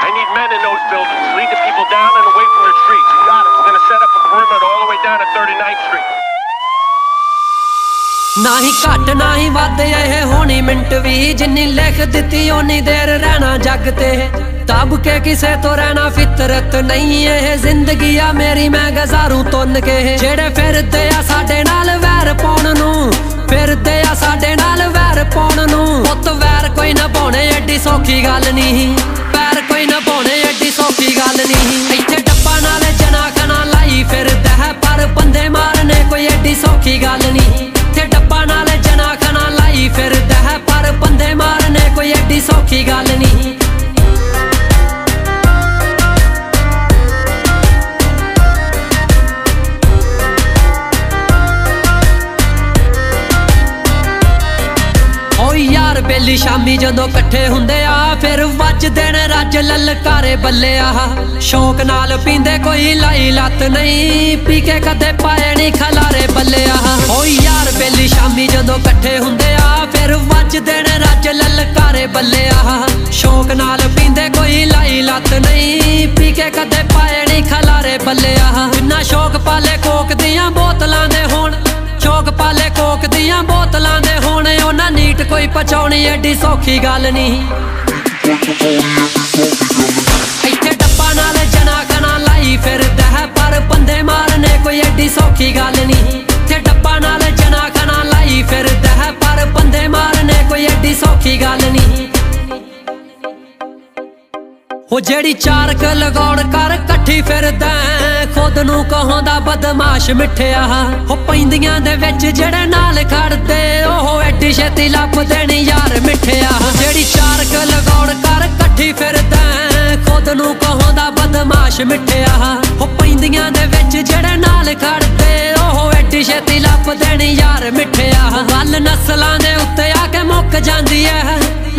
I need men in those buildings. Lead the people down. ਨਾ ਹੀ ਘਟ ਨਾ ਹੀ ਵੱਧ, ਇਹ ਹੋਣੀ ਮਿੰਟ ਵੀ। ਜਿੰਨੀ ਲਿਖ ਦਿੱਤੀ, ਓਨੀ ਦੇਰ ਰਹਿਣਾ ਜੱਗ ਤੇ। ਤਬ ਕੇ ਕਿਸੇ ਤੋਂ ਰਹਿਣਾ ਫਿਤਰਤ ਨਹੀਂ, ਇਹ ਜ਼ਿੰਦਗੀ ਆ ਮੇਰੀ, ਮੈਂ ਗਜ਼ਾਰੂ ਤੁੰਨ ਕੇ। ਜਿਹੜੇ ਫਿਰਦੇ ਆ ਸਾਡੇ ਨਾਲ ਵੈਰ ਪਾਉਣ ਨੂੰ, ਫਿਰਦੇ ਆ ਸਾਡੇ ਨਾਲ ਵੈਰ ਪਾਉਣ ਨੂੰ। ਪੁੱਤ, ਵੈਰ ਕੋਈ ਨਾ ਪਾਉਣੇ, ਐਡੀ ਸੌਖੀ ਗੱਲ ਨਹੀਂ। ਪੈਰ ਕੋਈ ਨਾ ਪਾਉਣੇ, ਐਡੀ ਸੌਖੀ ਗੱਲ ਨਹੀਂ। ਇੱਥੇ ਡੱਬਾ ਨਾਲ ਜਨਾ ਖਣਾ ਲਾਈ ਫਿਰਦਾ ਹੈ, ਪਰ ਬੰਦੇ ਮਾਰਨੇ ਕੋਈ ਐਡੀ ਸੌਖੀ ਗੱਲ ਨਹੀਂ। ਐਡੀ ਗੱਲ ਨਹੀਂ ਓ ਯਾਰ, ਬੇਲੀ ਸ਼ਾਮੀ ਜਦੋਂ ਇਕੱਠੇ ਹੁੰਦੇ ਆ, ਫਿਰ ਵੱਜਦੇ ਨੇ ਰੱਜ ਲਲਕਾਰੇ ਬੱਲੇ ਆ। ਸ਼ੌਕ ਨਾਲ ਪੀਂਦੇ ਕੋਈ ਲਾਈ ਲੱਤ ਨਹੀਂ, ਪੀ ਕੇ ਕਦੇ ਪਾਏ ਨਹੀਂ ਖਲਾਰੇ ਬੱਲੇ ਆ। ਓ ਯਾਰ, ਬੇਲੀ ਸ਼ਾਮੀ ਜਦੋਂ ਇਕੱਠੇ ਹੁੰਦੇ ਆ ਫਿਰ ਵੱਜ ਨੇ ਰੱਜ ਲਲਕਾਰੇ ਬੱਲੇ ਸ਼ੌਕ ਨਾਲ ਪੀਂਦੇ ਕੋਈ ਲਾਈ ਲੱਤ ਨਹੀਂ। ਪੀ ਕੇ ਕਦੇ ਪਾਏ ਨਹੀਂ ਖਲਾਰੇ ਬੱਲੇ ਜਿੰਨਾ ਸ਼ੌਕ ਪਾਲੇ ਕੋਕ ਦੀਆਂ ਬੋਤਲਾਂ ਦੇ ਹੋਣ। ਸ਼ੌਕ ਪਾਲੇ ਕੋਕ ਦੀਆਂ ਬੋਤਲਾਂ ਦੇ ਹੋਣੇ। ਉਹਨਾਂ ਨੀਟ ਕੋਈ ਪਚਾਉਣੀ ਐਡੀ ਸੌਖੀ ਗੱਲ ਨਹੀਂ ਇੱਥੇ ਡੱਬਾ ਨਾਲ ਜਨਾ ਖਣਾ ਲਾਈ ਫਿਰਦਾ ਹੈ, ਪਰ ਬੰਦੇ ਮਾਰਨੇ ਕੋਈ ਐਡੀ ਸੌਖੀ ਗੱਲ ਨਹੀਂ ਇੱਥੇ ਡੱਬਾ ਨਾਲ ਜਨਾ ਖਣਾ ਲਾਈ ਫਿਰਦਾ ਹੈ ਪਰ ਬੰਦੇ ਮਾਰਨੇ, ਕੋਈ ਐਡੀ ਸੌਖੀ ਗੱਲ ਨਹੀਂ ਉਹ ਜਿਹੜੀ ਚਾਰਕ ਲਗਾਉਣ ਕਰ, ਇਕੱਠੀ ਫਿਰਦਾ ਖੁਦ ਨੂੰ ਕਹਾਉਂਦਾ ਬਦਮਾਸ਼ ਮਿੱਠਿਆ। ਉਹ ਪੈਂਦੀਆਂ ਦੇ ਵਿੱਚ ਜਿਹੜੇ ਨਾਲ ਖੜਦੇ, ਉਹ ਐਡੀ ਛੇਤੀ ਲੱਭਦੇ ਦੇਣੀ ਯਾਰ ਮਿੱਠਿਆ। ਜਿਹੜੀ ਚਾਰਕ ਲਗਾਉਣ ਕਰ, ਇਕੱਠੀ ਫਿਰਦਾ ਖੁਦ ਨੂੰ ਕਹਾਉਂਦਾ ਬਦਮਾਸ਼ ਮਿੱਠਿਆ। ਉਹ ਪੈਂਦੀਆਂ ਦੇ ਵਿੱਚ ਜਿਹੜੇ ਨਾਲ ਖੜਦੇ ਛੇਤੀ ਲੱਭਦੇ ਯਾਰ ਮਿੱਠਿਆ ਵੱਲ ਨਸਲਾਂ ਦੇ ਉੱਤੇ ਆ ਕੇ ਮੁੱਕ ਜਾਂਦੀ ਐ।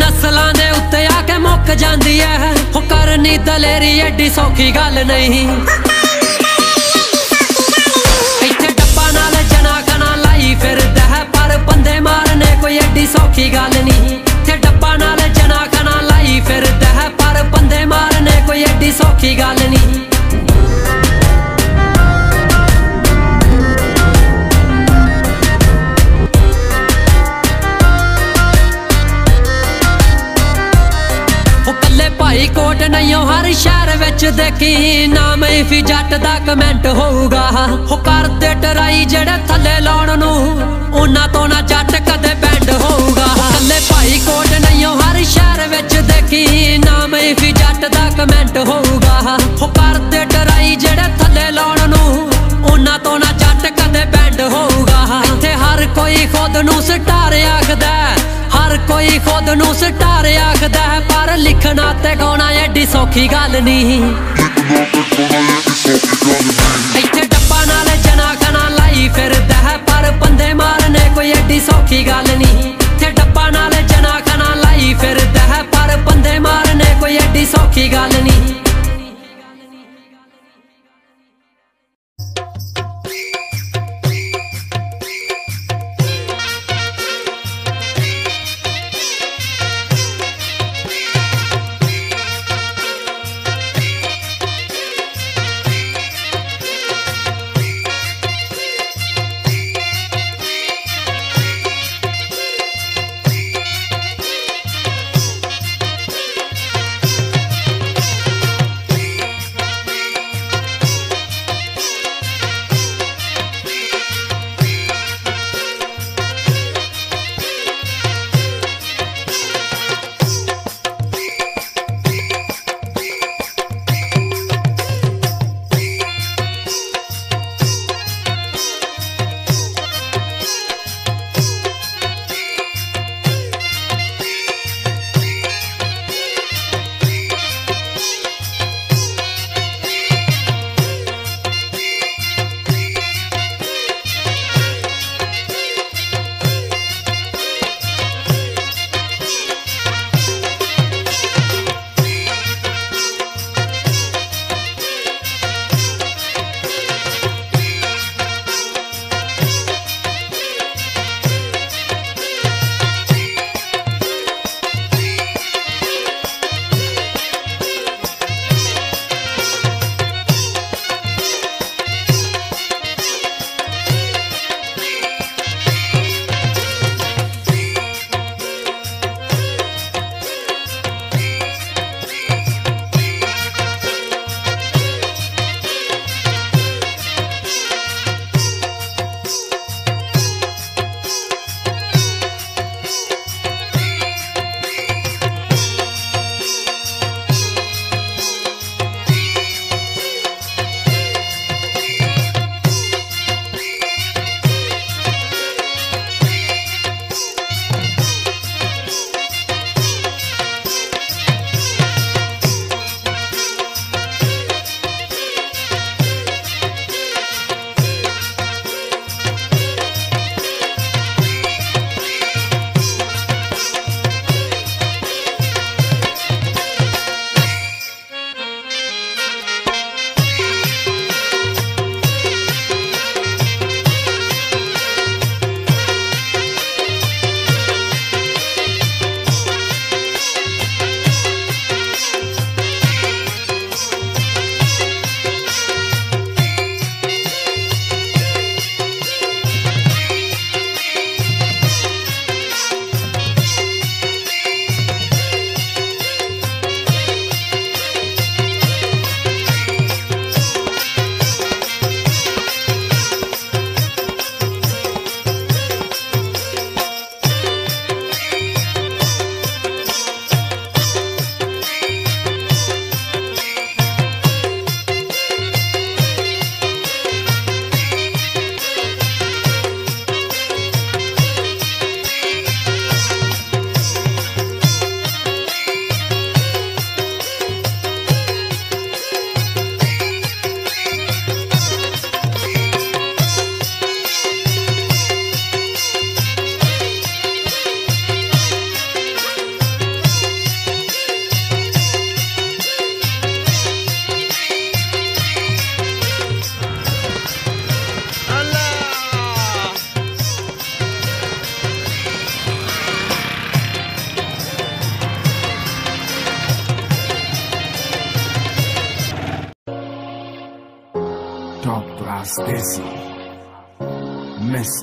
ਨਸਲਾਂ ਦੇ ਉੱਤੇ ਆ ਕੇ ਮੁੱਕ ਜਾਂਦੀ ਐ। ਉਹ ਕਰਨੀ ਦਲੇਰੀ ਐਡੀ ਸੌਖੀ ਗੱਲ ਨਹੀਂ। ਇੱਥੇ ਡੱਬਾ ਨਾਲ ਜਨਾ ਖਣਾ ਲਾਈ ਫਿਰਦਾ ਹੈ, ਪਰ ਬੰਦੇ ਮਾਰਨੇ ਕੋਈ ਐਡੀ ਸੌਖੀ ਗੱਲ ਨਹੀਂ। ਇੱਥੇ ਡੱਬਾ ਨਾਲ ਜਨਾ ਖਣਾ ਲਾਈ ਫਿਰਦਾ ਹੈ, ਪਰ ਬੰਦੇ ਮਾਰਨੇ ਕੋਈ ਐਡੀ ਸੌਖੀ ਗੱਲ ਨਹੀਂ। ਸ਼ਹਿਰ ਵਿੱਚ ਨਾਮ ਹੀ ਜੱਟ ਦਾ ਕਮੈਂਟ ਹੋਊਗਾ। ਉਹ ਕਰਦੇ ਟਰਾਈ ਜਿਹੜੇ ਥੱਲੇ ਲਾਉਣ ਨੂੰ, ਉਹਨਾਂ ਤੋਂ ਨਾ ਜੱਟ ਕਦੇ ਬੈਂਡ ਹੋਊਗਾ। ਉਹ ਭਾਈ ਕੋਟ ਨਹੀਂ ਹਰ ਸ਼ਹਿਰ ਵਿੱਚ ਦੇਖੀ ਨਾਮ ਹੀ ਜੱਟ ਦਾ ਕਮੈਂਟ ਹੋਊਗਾ। ਉਹ ਕਰਦੇ ਟਰਾਈ ਜਿਹੜੇ ਥੱਲੇ ਲਾਉਣ ਨੂੰ, ਉਹਨਾਂ ਤੋਂ ਨਾ ਜੱਟ ਕਦੇ ਬੈਂਡ ਹੋਊਗਾ। ਇੱਥੇ ਹਰ ਕੋਈ ਖੁਦ ਨੂੰ ਸਟਾਰ ਆਖਦਾ ਹਰ ਕੋਈ ਖੁਦ ਨੂੰ ਸਟਾਰ ਆਖਦਾ ਲਿਖਣਾ ਤੇ ਗਾਉਣਾ ਐਡੀ ਸੌਖੀ ਗੱਲ ਨਹੀਂ। ਇੱਥੇ ਡੱਬਾ ਨਾਲ ਜਨਾ ਖਣਾ ਲਾਈ ਫਿਰਦਾ ਹੈ, ਪਰ ਬੰਦੇ ਮਾਰਨੇ ਕੋਈ ਐਡੀ ਸੌਖੀ ਗੱਲ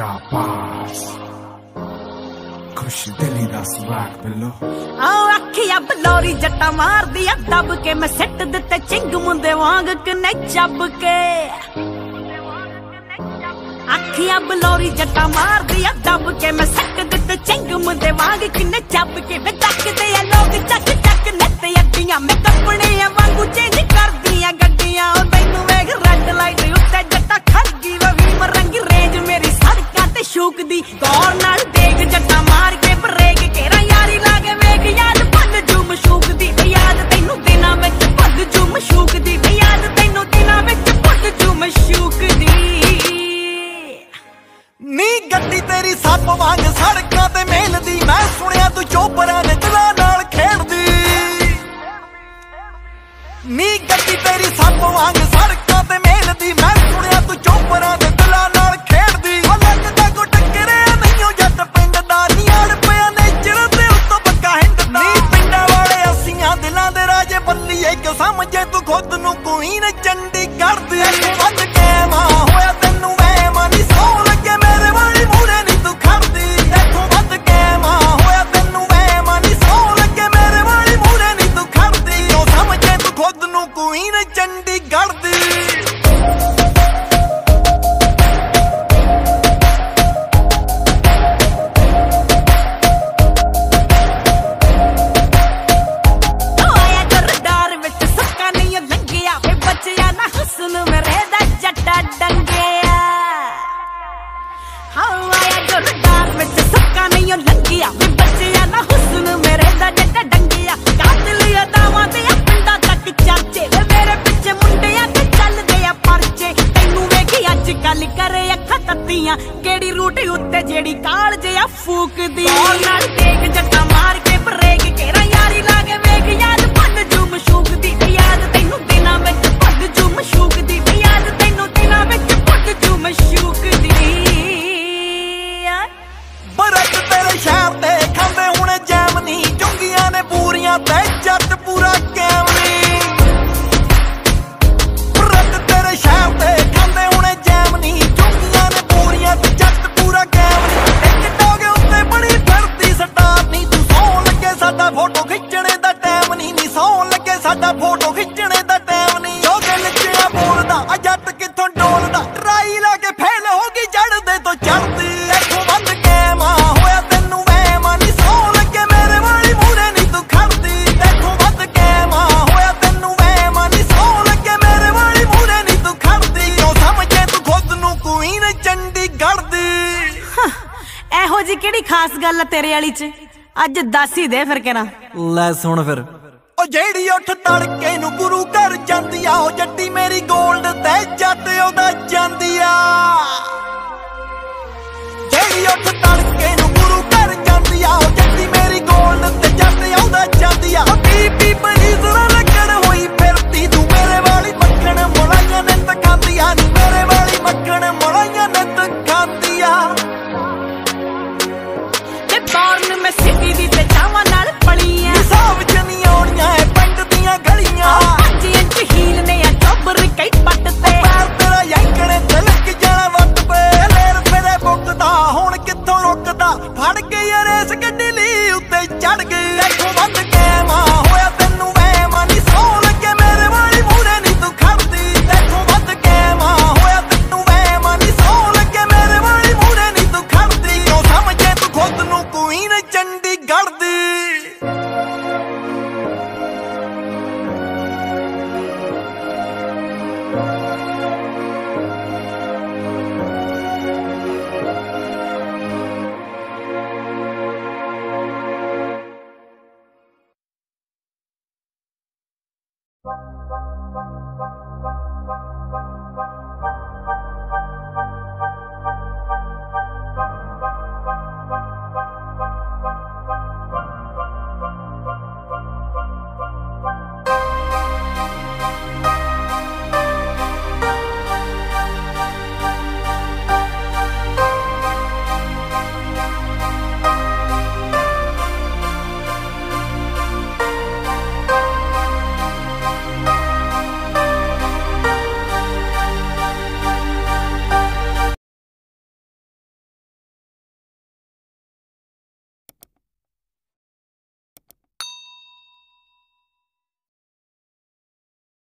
Mr. Boss. ਖੁਸ਼ ਦਿਲੀ ਦਾ ਸਵਾਗ ਬਲੋ ਆ ਅੱਖੀਆਂ ਬਲੋਰੀ ਜੱਟਾ ਮਾਰਦੀ ਆ, ਦੱਬ ਕੇ ਮੈਂ ਸਿੱਟ ਦਿੱਤੇ ਚਿੰਗ ਮੁੰਦੇ ਵਾਂਗ ਕਿਨੇ ਚੱਬ ਕੇ ਅੱਖੀਆਂ ਬਲੋਰੀ ਜੱਟਾ ਮਾਰਦੀ ਆ, ਦੱਬ ਕੇ ਮੈਂ ਸਿੱਟ ਦਿੱਤੇ ਚਿੰਗ ਮੁੰਦੇ ਵਾਂਗ ਕਿਨੇ ਚੱਬ ਕੇ ਵੇ ਚੱਕਦੇ ਆ ਲੋਕ, ਚੱਕ ਚੱਕ ਨੱਤ ਅੱਡੀਆਂ, ਮੈਂ ਕੱਪੜੇ ਵਾਂਗੂ ਚੇਂਜ ਕਰਦੀਆਂ ਗੱਡੀਆਂ ਉਹ ਤੈਨੂੰ ਵੇਖ ਰੈੱਡ ਲਾਈਟ ਉੱਤੇ ਜੱਟਾ ਨੀ ਗੱਡੀ ਤੇਰੀ ਸੱਪ ਵਾਂਗ ਸੜਕਾਂ ਤੇ ਮੇਲਦੀ ਮੈਂ ਸੁਣਿਆ ਤੂੰ ਚੋਪਰਾਂ ਦੇ ਦਿਲਾਂ ਨਾਲ ਖੇਡਦੀ। ਉਹ ਲੱਗਦਾ ਕੋ ਟੱਕਰਿਆ ਨਹੀਂਓ ਜੱਟ ਪਿੰਡ ਦਾ ਨਿਆਣ ਪਿਆ ਨੇਚਰ ਤੇ ਉੱਤੋਂ ਪੱਕਾ ਹਿੰਡਦਾ। ਨੀ ਪਿੰਡਾਂ ਵਾਲੇ ਅਸੀਆਂ ਦਿਲਾਂ ਦੇ ਰਾਜੇ ਬੱਲੀਏ ਕਿ ਸਮਝੇ ਤੂੰ ਖੁਦ ਨੂੰ ਕੁਈਨ ਚੰਡੀਗੜ੍ਹ ਦੀ ਸੁੱਕਾ ਨਹੀਂ ਵੇ ਬੱਚਿਆ ਨਾ ਹੁਸਨ ਮੇਰੇ ਦਾ ਜੱਟਾ ਡੰਗਿਆ ਕਾਤਲ ਅਦਾਵਾਂ ਤੇ ਆ ਪਿੰਡਾਂ ਤੱਕ ਚਰਚੇ ਵੇ ਮੇਰੇ ਪਿੱਛੇ ਮੁੰਡਿਆਂ ਤੇ ਚੱਲਦੇ ਆ ਪਰਚੇ ਤੈਨੂੰ ਵੇਖੀ ਅੱਜ ਕੱਲ ਕਰੇ ਅੱਖਾਂ ਤੱਤੀਆਂ ਕਿਹੜੀ ਰੂਟ ਉੱਤੇ ਜਿਹੜੀ ਕਾਲਜ ਆ ਫੂਕਦੀ ਔਰ ਨਾਲ ਖਿੱਚਣੇ ਦਾ ਟਾਈਮ ਨਹੀਂ ਨਹੀਂ ਸੌਣ ਲੱਗੇ ਸਾਡਾ ਫੋਟੋ ਖਿੱਚਣੇ ਦਾ ਟਾਈਮ ਨਹੀਂ ਜੋ ਦਿਲ ਚ ਆ ਬੋਲਦਾ? ਆ ਜੱਟ ਕਿੱਥੋਂ ਡੋਲਦਾ? ਟਰਾਈ ਲਾ ਕੇ ਫੇਲ ਹੋ ਗਈ ਜੜਦੇ ਤੋਂ ਚੜਦੀ ਇੱਥੋਂ ਵੱਧ ਕੈਮਾ ਹੋਇਆ ਤੈਨੂੰ ਵਹਿਮ ਨਹੀਂ ਸੌ ਲੱਗੇ ਮੇਰੇ ਵਾਲੀ ਮੂਰੇ ਨਹੀਂ ਤੂੰ ਖੜਦੀ ਇੱਥੋਂ ਵੱਧ ਕੈਮਾ ਹੋਇਆ ਤੈਨੂੰ ਵਹਿਮ ਨਹੀਂ ਸੌ ਲੱਗੇ ਮੇਰੇ ਵਾਲੀ ਮੂਰੇ ਨਹੀਂ ਤੂੰ ਖੜਦੀ ਕਿਉਂ ਸਮਝੇ ਤੂੰ ਖੁਦ ਨੂੰ ਕੁਈਨ ਚੰਡੀਗੜ੍ਹ ਦੀ। ਇਹੋ ਜੀ ਕਿਹੜੀ ਖਾਸ ਗੱਲ ਆ ਤੇਰੇ ਵਾਲੀ ਚ? ਅੱਜ ਦੱਸ ਹੀ ਦੇ ਫਿਰ ਕਿਹੜਾ ਲੈ ਸੁਣ ਫਿਰ। ਉਹ ਜਿਹੜੀ ਉੱਠ ਤੜਕੇ ਨੂੰ ਗੁਰੂ ਘਰ ਜਾਂਦੀ ਆ ਉਹ ਜੱਟੀ ਮੇਰੀ 골ਡ ਤੇ ਜੱਟ ਉਹਦਾ ਜਾਂਦੀ ਆ। ਜਿਹੜੀ ਉੱਠ ਤੜਕੇ ਨੂੰ ਗੁਰੂ ਘਰ ਜਾਂਦੀ ਆ ਉਹ ਜੱਟੀ ਮੇਰੀ 골ਡ ਤੇ ਜੱਟ ਉਹਦਾ ਜਾਂਦੀ ਆ। ਬੀਬੀ ਬੜੀ ਜ਼ਰਾ ਲੱਗਣ ਹੋਈ ਫਿਰਦੀ ਤੂੰ ਮੇਰੇ ਵਾਲੀ ਮੱਖਣ ਮਲਾਈਆਂ ਨੇ ਤਾਂ ਖਾਂਦੀ ਆ ਨੀ। ਆ